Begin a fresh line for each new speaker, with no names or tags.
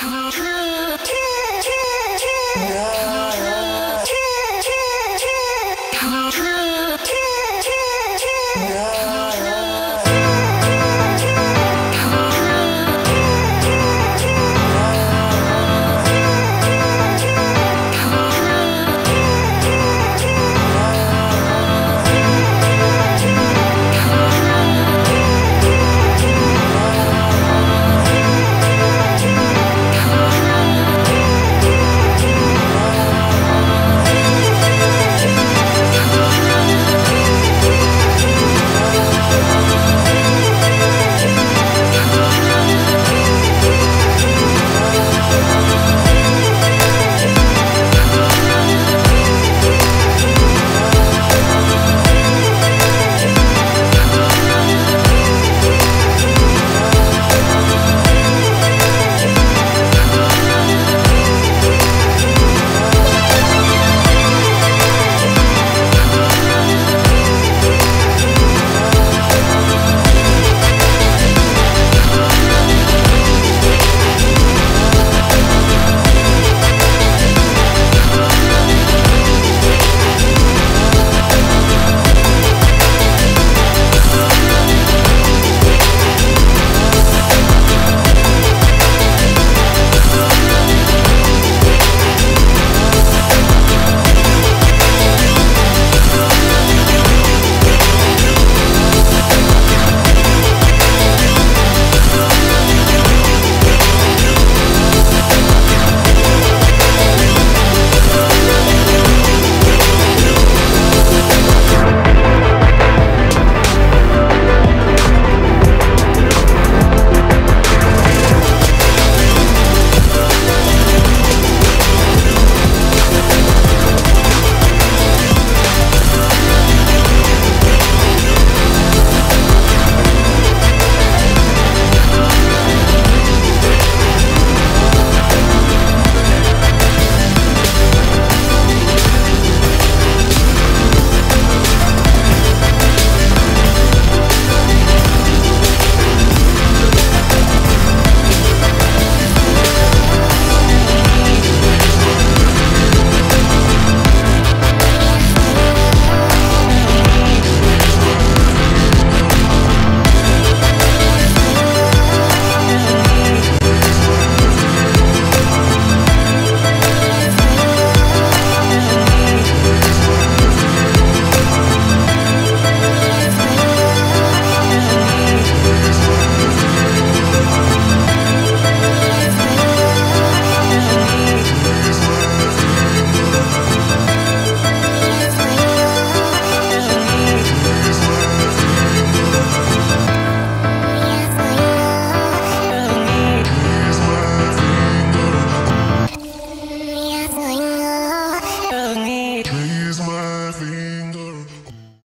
True.